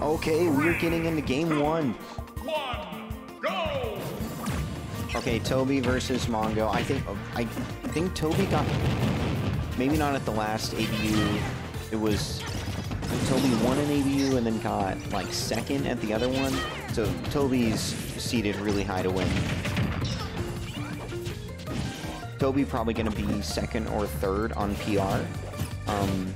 Okay, we're getting into game one. One, go! Okay, Toby versus Mongo. I think I think Toby got maybe not at the last ABU. It was Toby won an ABU and then got like second at the other one. So Toby's seated really high to win. Toby probably going to be second or third on PR. Um,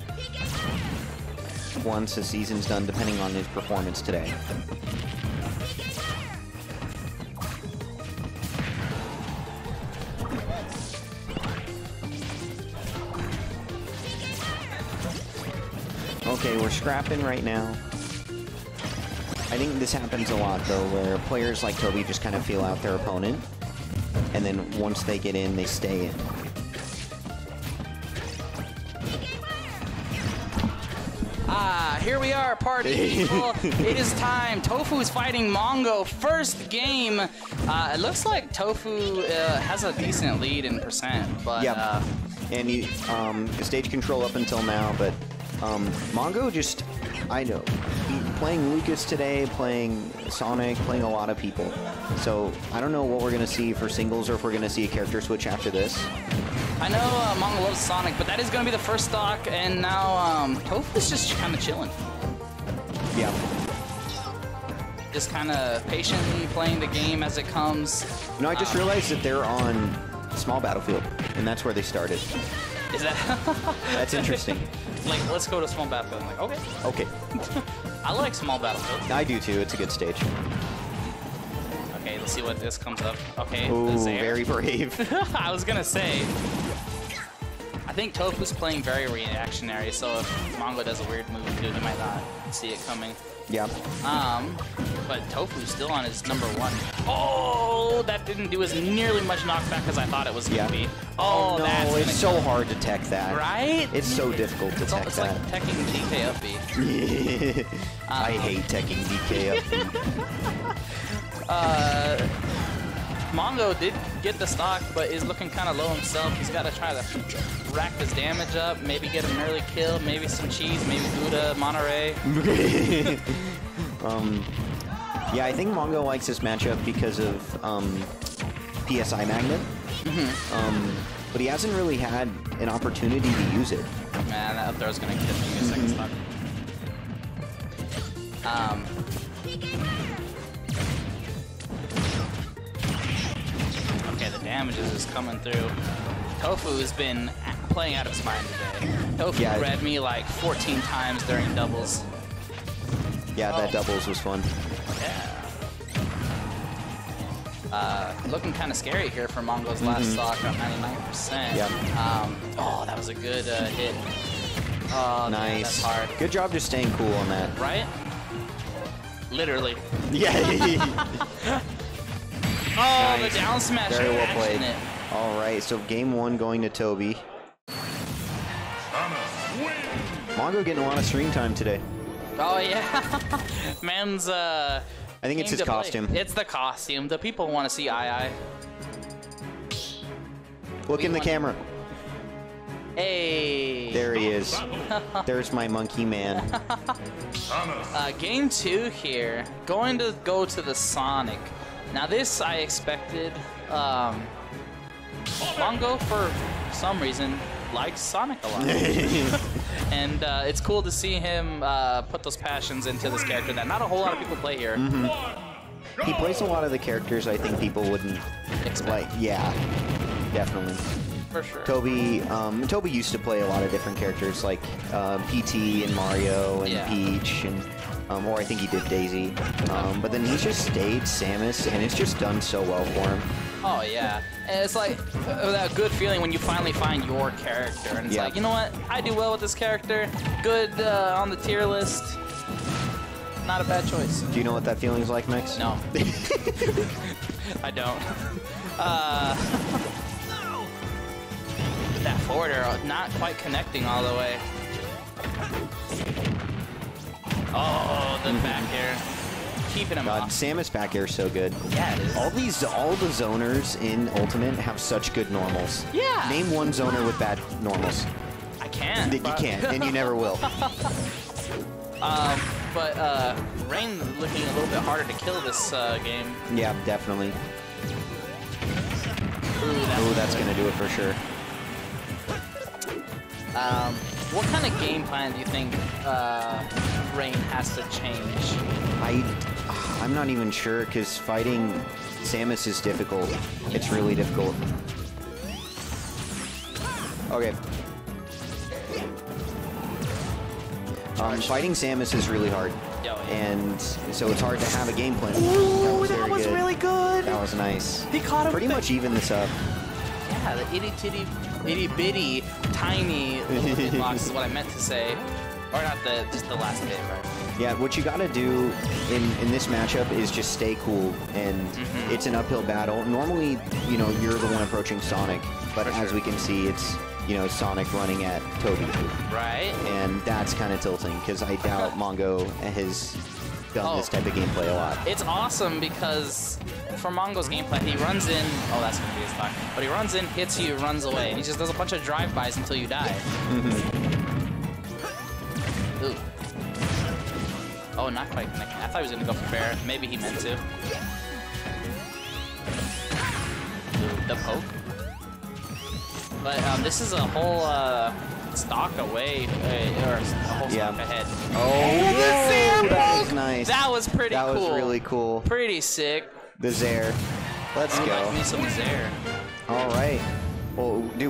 once the season's done, depending on his performance today. Okay, we're scrapping right now. I think this happens a lot, though, where players like Toby just kind of feel out their opponent, and then once they get in, they stay in. Ah, here we are, party people. it is time. Tofu is fighting Mongo. First game. Uh, it looks like Tofu uh, has a decent lead in percent, but Yep. uh, and he, um, stage control up until now, but um, Mongo just, I know, he, playing Lucas today, playing Sonic, playing a lot of people. So I don't know what we're gonna see for singles or if we're gonna see a character switch after this. I know uh, Mongo loves Sonic, but that is going to be the first stock, and now um, Tofu is just kind of chilling. Yeah. Just kind of patiently playing the game as it comes. No, I just realized that they're on small battlefield, and that's where they started. Is that That's interesting. like let's go to small battlefield? I'm like, okay. Okay, I like small battlefield. I do too. It's a good stage. Okay, let's see what this comes up. Okay, Ooh, very brave. I was gonna say. I think Tofu's playing very reactionary, so if Mongo does a weird move, dude, he might not see it coming. yeah. Um, but Tofu's still on his number one. Oh, that didn't do as nearly much knockback as I thought it was gonna Yeah. be. Oh, no, that's it's so hard to tech that. Right? It's so difficult to It's, all, tech it's that. like teching DK up B. I Um, hate teching DK up. Uh, Mongo did get the stock, but is looking kind of low himself. He's got to try to rack his damage up, maybe get an early kill, maybe some cheese, maybe Gouda, Monterey. um, yeah, I think Mongo likes this matchup because of um, PSI Magnet. Mm-hmm. Um, but he hasn't really had an opportunity to use it. Man, that up going to kill me in a second stock. Um, okay, the damage is just coming through. Tofu has been playing out of his mind today. Tofu Yeah. read me like 14 times during doubles. Yeah, that Oh. doubles was fun. Yeah. Uh, looking kind of scary here for Mongo's last stock at 99%. Yep. Um, oh, that was a good uh, hit. Oh, nice. that's hard. Good job just staying cool on that. Right? Literally. Yeah. Oh, Nice. the down smash. Very well played. It. All right, so game one going to Toby. Thomas! Mongo getting a lot of stream time today. Oh yeah, man's. Uh, I think it's his to play. costume. It's the costume. The people want to see I I. Look we in the camera. Hey. There he is. There's my monkey man. Uh, game two here. Going to go to the Sonic. Now this I expected. Um, Mongo for some reason likes Sonic a lot, and uh, it's cool to see him uh, put those passions into this character that not a whole lot of people play here. Mm-hmm. He plays a lot of the characters I think people wouldn't like. Yeah, definitely. For sure. Toby, um, Toby used to play a lot of different characters like uh, PT and Mario and Yeah. Peach and, um, or I think he did Daisy. Um, but then he's just stayed Samus and it's just done so well for him. Oh yeah, and it's like uh, that good feeling when you finally find your character, and it's Yeah. like, you know what, I do well with this character. Good uh, on the tier list. Not a bad choice. Do you know what that feeling's like, Max? No, I don't. Uh, that forward air not quite connecting all the way. Oh, the back air, keeping him God, off. Samus back air is so good. Yeah, it is. All these, all the zoners in Ultimate have such good normals. Yeah. Name one zoner with bad normals. I can. That you can't, and you never will. Um, but uh, Rain looking a little bit harder to kill this uh, game. Yeah, definitely. Ooh, that's, Ooh, that's gonna do it for sure. Um, what kind of game plan do you think uh, Rain has to change? I, I'm not even sure because fighting Samus is difficult. It's really difficult. Okay. Um, fighting Samus is really hard, and so it's hard to have a game plan. Ooh, that very was good. really good. That was nice. He caught him. Pretty much even this up. Yeah, the itty titty, itty bitty, tiny little hitbox is what I meant to say. Or not the, just the last bit, right? Yeah, what you gotta do in, in this matchup is just stay cool, and Mm-hmm. it's an uphill battle. Normally, you know, you're the one approaching Sonic, but as we can see, it's, you know, Sonic running at Toby. Right? And that's kind of tilting, because I doubt Mongo has done Oh. this type of gameplay a lot. It's awesome because for Mongo's gameplay, he runs in. Oh, that's gonna be his talk. But he runs in, hits you, runs away, and he just does a bunch of drive-bys until you die. Oh, not quite connecting. I thought he was gonna go for fair. Maybe he meant to. Ooh, the poke. But um, this is a whole uh, stock away, uh, or a whole Yeah. stock ahead. Oh, Sam that was nice. That was pretty That cool. was really cool. Pretty sick. The Zair. Let's I like go. me some Zair. All right. Well, dude, we